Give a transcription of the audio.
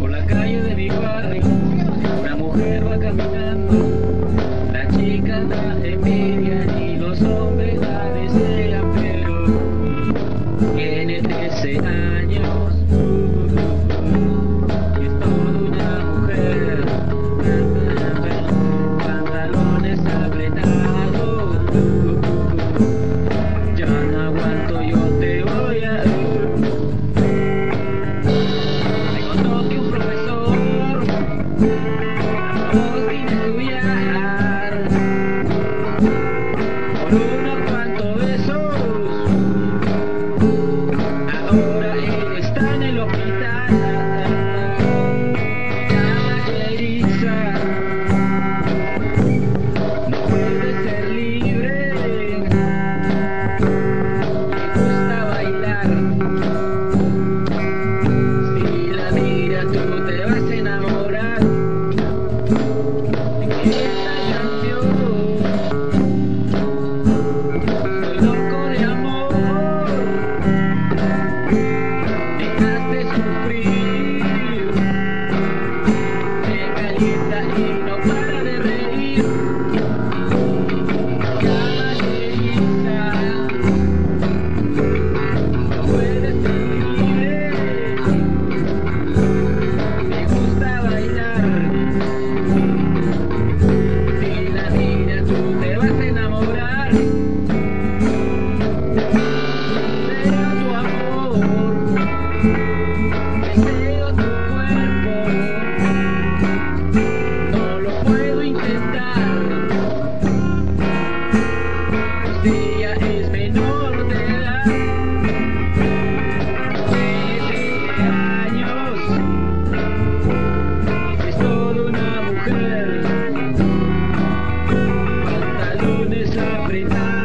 Por la calle de mi barrio, una mujer va caminando. La chica da envidia y los hombres la desean, pero tiene 13 años. acreditar.